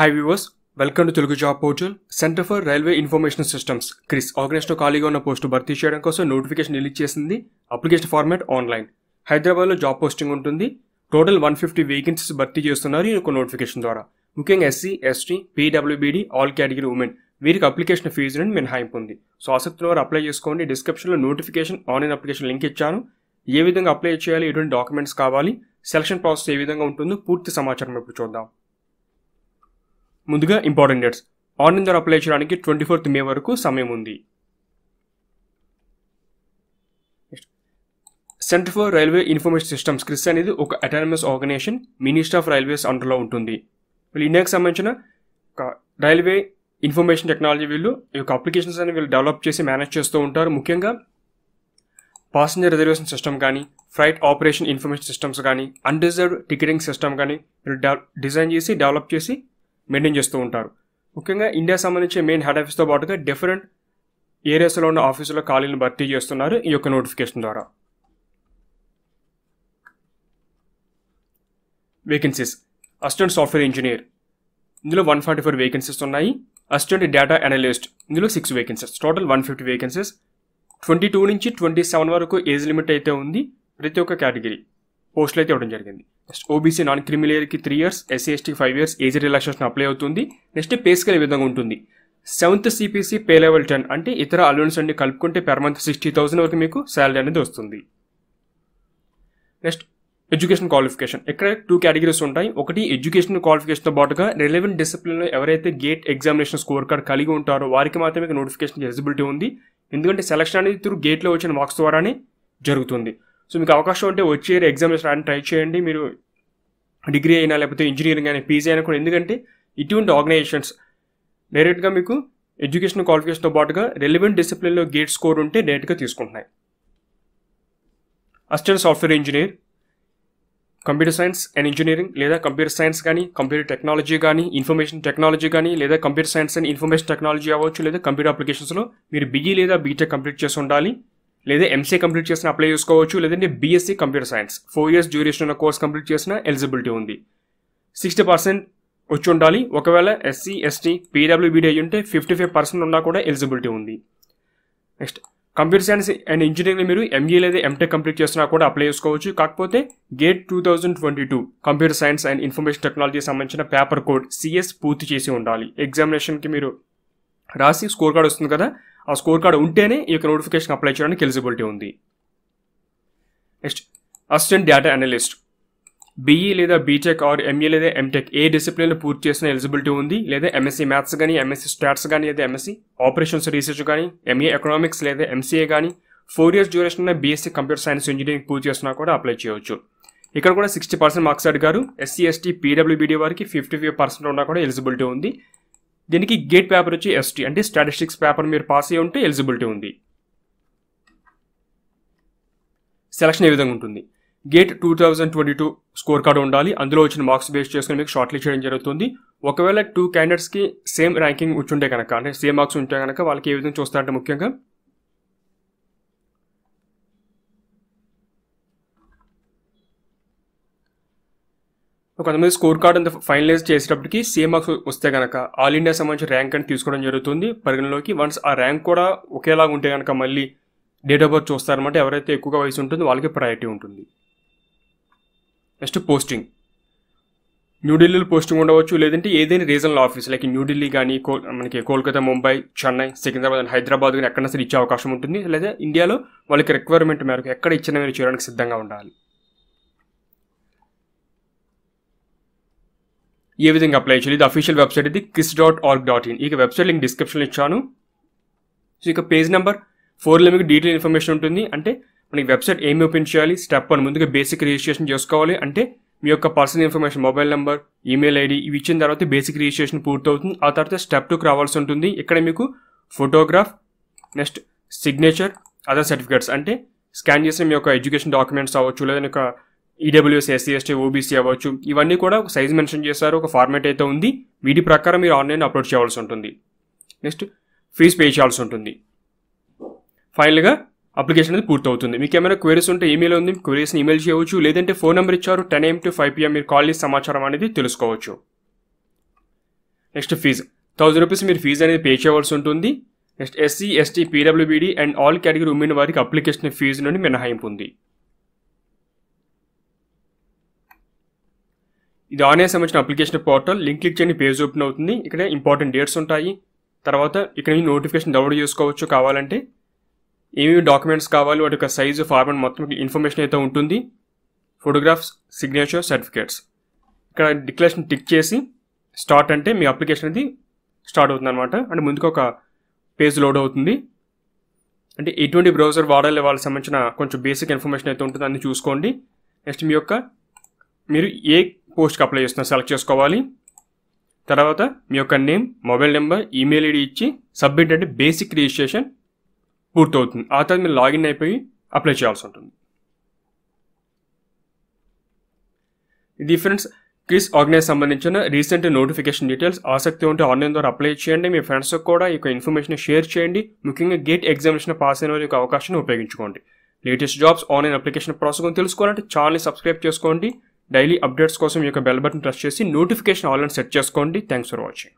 Hi viewers welcome to Telugu job portal centre for railway information systems CRIS ఆర్గనైజ్లో ఖాళీగా ఉన్న post భర్తీ చేయడం కోసం నోటిఫికేషన్ రిలీజ్ చేసింది. అప్లికేషన్ ఫార్మాట్ ఆన్లైన్ హైదరాబాద్లో జాబ్ పోస్టింగ్ ఉంటుంది. టోటల్ వన్ ఫిఫ్టీ వేకెన్సీస్ భర్తీ చేస్తున్నారు ఈ యొక్క నోటిఫికేషన్ ద్వారా. ముఖ్యంగా SC ST PWBD all category women వీరికి అప్లికేషన్ ఫీజు నుండి మినహాయింపు ఉంది. సో ఆసక్తి వారు అప్లై చేసుకోండి. డిస్క్రిప్షన్లో నోటిఫికేషన్ ఆన్లైన్ అప్లికేషన్ లింక్ ఇచ్చాను. ఏ విధంగా అప్లై చేయాలి? ఎటువంటి డాక్యుమెంట్స్ కావాలి? సెలక్షన్ ప్రాసెస్ ఏ విధంగా ఉంటుందో పూర్తి సమాచారం ఇప్పుడు చూద్దాం. ముందుగా ఇంపార్టెంట్ డేట్స్. ఆన్లైన్ ద్వారా అప్లై చేయడానికి ట్వంటీ ఫోర్త్ మే వరకు సమయం ఉంది. Centre for railway information systems. CRIS అనేది ఒక autonomous organisation minister of railways అండర్లో ఉంటుంది. వీళ్ళు ఇండియాకి సంబంధించిన రైల్వే ఇన్ఫర్మేషన్ టెక్నాలజీ వీళ్ళు ఈ యొక్క అప్లికేషన్స్ అని వీళ్ళు డెవలప్ చేసి మేనేజ్ చేస్తూ ఉంటారు. ముఖ్యంగా పాసింజర్ రిజర్వేషన్ సిస్టమ్ కానీ ఫ్లైట్ ఆపరేషన్ ఇన్ఫర్మేషన్ సిస్టమ్స్ కానీ అన్రిజర్వ్డ్ టికెటింగ్ సిస్టమ్ కానీ వీళ్ళు డిజైన్ చేసి డెవలప్ చేసి మెయింటైన్ చేస్తూ ఉంటారు. ముఖ్యంగా ఇండియా సంబంధించి మెయిన్ హెడ్ ఆఫీస్తో పాటుగా డిఫరెంట్ ఏరియాస్లో ఉన్న ఆఫీసులో ఖాళీలను భర్తీ చేస్తున్నారు ఈ యొక్క నోటిఫికేషన్ ద్వారా. వేకెన్సీస్ అసిస్టెంట్ సాఫ్ట్వేర్ ఇంజనీర్ ఇందులో వన్ ఫార్టీ ఫోర్ వేకెన్సీస్ ఉన్నాయి. అసిస్టెంట్ డేటా అనలిస్ట్ ఇందులో six vacancies total one fifty vacancies twenty two నుంచి ట్వంటీ సెవెన్ వరకు ఏజ్ లిమిట్ అయితే ఉంది. ప్రతి ఒక్క కేటగిరీ పోస్టులు అయితే ఇవ్వడం జరిగింది. OBC non క్రిమిలేయర్కి three years SC ST five years age relaxation apply అవుతుంది. నెక్స్ట్ పే స్కేల్ ఈ విధంగా ఉంటుంది? Seventh CPC pay level ten అంటే ఇతర అలవెన్స్ అన్ని కలుపుకుంటే పెర్ మంత్ సిక్స్టీ థౌసండ్ వరకు మీకు శాలరీ అనేది వస్తుంది. నెక్స్ట్ ఎడ్యుకేషన్ క్వాలిఫికేషన్ ఇక్కడ టూ కేటగిరీస్ ఉంటాయి. ఒకటి ఎడ్యుకేషన్ క్వాలిఫికేషన్తో పాటుగా రిలవెంట్ డిసిప్లిన్లో ఎవరైతే గేట్ ఎగ్జామినేషన్ స్కోర్ కార్డ్ కలిగి ఉంటారో వారికి మాత్రమే నోటిఫికేషన్ ఎలిజిబిలిటీ ఉంది. ఎందుకంటే సెలక్షన్ అనేది త్రూ గేట్లో వచ్చిన మార్క్స్ ద్వారానే జరుగుతుంది. సో మీకు అవకాశం ఉంటే వచ్చే ఎగ్జామ్స్ రాని ట్రై చేయండి. మీరు డిగ్రీ అయినా లేకపోతే ఇంజనీరింగ్ అయినా పీజీ అయినా కూడా. ఎందుకంటే ఇటువంటి ఆర్గనైజేషన్స్ డైరెక్ట్గా మీకు ఎడ్యుకేషన్ క్వాలిఫికేషన్తో పాటుగా రెలివెంట్ డిసిప్లిన్లో గేట్ స్కోర్ ఉంటే డైరెక్ట్గా తీసుకుంటున్నాయి. Assistant software engineer computer science and engineering లేదా కంప్యూటర్ సైన్స్ కానీ కంప్యూటర్ టెక్నాలజీ కానీ ఇన్ఫర్మేషన్ టెక్నాలజీ కానీ లేదా computer science and information technology అవ్వచ్చు లేదా కంప్యూటర్ అప్లికేషన్స్లో మీరు బీఈ లేదా బీటెక్ కంప్లీట్ చేసి ఉండాలి. లేదా ఎంసీఏ కంప్లీట్ చేసిన అప్లై చేసుకోవచ్చు లేదంటే BSc computer science four years duration ఉన్న కోర్స్ కంప్లీట్ చేసిన ఎలిజిబిలిటీ ఉంది. సిక్స్టీ పర్సెంట్ వచ్చి ఉండాలి. ఒకవేళ ఎస్సీ ఎస్టీ పీడబ్ల్యూబీడీ అయ్యి ఉంటే ఫిఫ్టీ ఫైవ్ పర్సెంట్ ఉన్నా కూడా ఎలిజిబిలిటీ ఉంది. Next computer science and engineering మీరు ఎంఈ లేదా ఎంటెక్ కంప్లీట్ చేసినా కూడా అప్లై చేసుకోవచ్చు. కాకపోతే GATE two thousand twenty two computer science and information technology సంబంధించిన పేపర్ కోడ్ సిఎస్ పూర్తి చేసి ఉండాలి. ఎగ్జామినేషన్కి మీరు రాసి స్కోర్ కార్డ్ వస్తుంది కదా ఆ స్కోర్ కార్డ్ ఉంటేనే ఈ యొక్క నోటిఫికేషన్ అప్లై చేయడానికి ఎలిజిబిలిటీ ఉంది. Next assistant data analyst. BE లేదా బీటెక్ ఆర్ ఎంఏ లేదా ఎంటెక్ ఏ డిసిప్లిన్ పూర్తి చేసిన ఎలిజిబిలిటీ ఉంది? లేదా ఎంఎస్సీ మ్యాథ్స్ కానీ ఎంఎస్సీ స్టాట్స్ కానీ లేదా ఎంఎస్సీ ఆపరేషన్స్ రీసెర్చ్ కానీ ఎంఏ ఎకనామిక్స్ లేదా ఎంసీఏ కానీ four years duration BSc computer science engineering పూర్తి చేసినా కూడా అప్లై చేయవచ్చు. ఇక్కడ కూడా సిక్స్టీ పర్సెంట్ మార్క్స్ అడిగారు. ఎస్సీ ఎస్టీ పీడబ్ల్యూబీడీ వారికి ఫిఫ్టీ ఫైవ్ పర్సెంట్ ఉన్నా కూడా ఎలిజిబిలిటీ ఉంది. దీనికి గేట్ పేపర్ వచ్చి ఎస్టీ అంటే స్టాటిస్టిక్స్ పేపర్ మీరు పాస్ అయ్యి ఉంటే ఎలిజిబిలిటీ ఉంది. సెలక్షన్ ఏ విధంగా ఉంటుంది? GATE two thousand twenty two score card ఉండాలి. అందులో వచ్చిన మార్క్స్ బేస్ చేసుకుని మీకు షార్ట్ లిస్ట్ చేయడం జరుగుతుంది. ఒకవేళ టూ క్యాండిడేట్స్కి సేమ్ ర్యాంకింగ్ ఉంటే కనుక అంటే సేమ్ మార్క్స్ ఉంటే కనుక వాళ్ళకి ఏ విధంగా చూస్తారంటే ముఖ్యంగా కొంతమంది స్కోర్ కార్డ్ అంతా ఫైనలైజ్ చేసేటప్పటికి సేమ్ మార్క్స్ వస్తే కనుక ఆల్ ఇండియా సంబంధించిన ర్యాంక్ అని తీసుకోవడం జరుగుతుంది. పరిగణలోకి వన్స్ ఆ ర్యాంక్ కూడా ఒకేలాగా ఉంటే కనుక మళ్ళీ డేట్ ఆఫ్ బర్త్ చూస్తారన్నమాట. ఎవరైతే ఎక్కువగా వయసు ఉంటుందో వాళ్ళకి ప్రయారిటీ ఉంటుంది. నెక్స్ట్ పోస్టింగ్ న్యూఢిల్లీలో పోస్టింగ్ ఉండవచ్చు లేదంటే ఏదైనా రీజనల్ ఆఫీస్ లైక్ న్యూఢిల్లీ కానీ కో మనకి కోల్కతా ముంబై చెన్నై సికింద్రాబాద్ అండ్ హైదరాబాద్ కానీ ఎక్కడైనా సరే ఇచ్చే అవకాశం ఉంటుంది. లేదా ఇండియాలో వాళ్ళకి రిక్వైర్మెంట్ మేరకు ఎక్కడ ఇచ్చినా మీరు చేయడానికి సిద్ధంగా ఉండాలి. ఏ విధంగా అప్లై చేయాలి ఇది అఫీషియల్ వెబ్సైట్ ఇది కిస్ డాట్ ఆర్గ్ డాట్ ఇన్ ఇక వెబ్సైట్ లింక్ డిస్క్రిప్షన్లో ఇచ్చాను. సో ఇక పేజ్ నెంబర్ ఫోర్లో మీకు డీటెయిల్ ఇన్ఫర్మేషన్ ఉంటుంది. అంటే మనకి వెబ్సైట్ ఏమి ఓపెన్ చేయాలి? స్టెప్ వన్ ముందుగా బేసిక్ రిజిస్ట్రేషన్ చేసుకోవాలి. అంటే మీ యొక్క personal information mobile number email ID ఇవి ఇచ్చిన తర్వాత బేసిక్ రిజిస్ట్రేషన్ పూర్తవుతుంది. ఆ తర్వాత స్టెప్ టూకి రావాల్సి ఉంటుంది. ఇక్కడ మీకు photograph next signature other certificates అంటే స్కాన్ చేసిన మీ యొక్క ఎడ్యుకేషన్ డాక్యుమెంట్స్ అవ్వచ్చు లేదా ఒక ఈడబ్ల్యూఎస్ ఎస్సీ ఎస్టీ ఓబీసీ అవ్వచ్చు. ఇవన్నీ కూడా ఒక సైజ్ మెన్షన్ చేశారు ఒక ఫార్మేట్ అయితే ఉంది. వీటి ప్రకారం మీరు ఆన్లైన్ అప్లోడ్ చేయాల్సి ఉంటుంది. నెక్స్ట్ ఫీజు పే చేయాల్సి ఉంటుంది. ఫైనల్గా అప్లికేషన్ అనేది పూర్తవుతుంది. మీకు ఏమైనా క్వైరీస్ ఉంటే ఈమెయిల్ ఉంది క్వైరీస్ని ఈమెయిల్ చేయవచ్చు. లేదంటే ఫోన్ నెంబర్ ఇచ్చారు ten AM to five PM మీరు కాల్ చేసి సమాచారం అనేది తెలుసుకోవచ్చు. నెక్స్ట్ ఫీజు థౌజండ్ రూపీస్ మీరు ఫీజు అనేది పే చేయవలసి ఉంటుంది. నెక్స్ట్ ఎస్సీ ఎస్టీ పీడబ్ల్యూబీడీ అండ్ ఆల్ కేటగిరీ ఉమెన్ వారికి అప్లికేషన్ ఫీజు నుండి మినహాయింపు ఉంది. ఇది ఆన్లైన్ సంబంధించిన అప్లికేషన్ పోర్టల్ లింక్ క్లిక్ చేయని పేజ్ ఓపెన్ అవుతుంది. ఇక్కడ ఇంపార్టెంట్ డేట్స్ ఉంటాయి. తర్వాత ఇక్కడ మీ నోటిఫికేషన్ డౌన్లోడ్ చేసుకోవచ్చు కావాలంటే. ఏమేమి డాక్యుమెంట్స్ కావాలి వాటి యొక్క సైజు ఫార్మాట్ మొత్తం ఇన్ఫర్మేషన్ అయితే ఉంటుంది. ఫోటోగ్రాఫ్స్ సిగ్నేచర్ సర్టిఫికేట్స్ ఇక్కడ డిక్లరేషన్ టిక్ చేసి స్టార్ట్ అంటే మీ అప్లికేషన్ అనేది స్టార్ట్ అవుతుంది అనమాట అంటే ముందుకు ఒక పేజ్ లోడ్ అవుతుంది. అంటే ఎటువంటి బ్రౌజర్ వాడాలి వాళ్ళకి సంబంధించిన కొంచెం బేసిక్ ఇన్ఫర్మేషన్ అయితే ఉంటుంది అన్ని చూసుకోండి. నెక్స్ట్ మీ యొక్క మీరు ఏ పోస్ట్కి అప్లై చేస్తున్న సెలెక్ట్ చేసుకోవాలి. తర్వాత మీ యొక్క name mobile number email ID ఇచ్చి సబ్మిట్ అంటే బేసిక్ రిజిస్ట్రేషన్ పూర్తవుతుంది. ఆ తర్వాత మీరు లాగిన్ అయిపోయి అప్లై చేయాల్సి ఉంటుంది. ఇది ఫ్రెండ్స్ క్రిస్ ఆర్గనైజ్ సంబంధించిన రీసెంట్ నోటిఫికేషన్ డీటెయిల్స్ ఆసక్తి ఉంటే ఆన్లైన్ ద్వారా అప్లై చేయండి. మీ ఫ్రెండ్స్కి కూడా ఈ యొక్క ఇన్ఫర్మేషన్ షేర్ చేయండి. ముఖ్యంగా గేట్ ఎగ్జామినేషన్ పాస్ అయిన వారి యొక్క అవకాశాన్ని ఉపయోగించుకోండి. Latest jobs online application process గురించి తెలుసుకోవాలంటే ఛానల్ని సబ్స్క్రైబ్ చేసుకోండి. డైలీ అప్డేట్స్ కోసం ఈ యొక్క బెల్ బటన్ ప్రెస్ చేసి నోటిఫికేషన్ ఆన్లైన్ సెట్ చేసుకోండి. Thanks for watching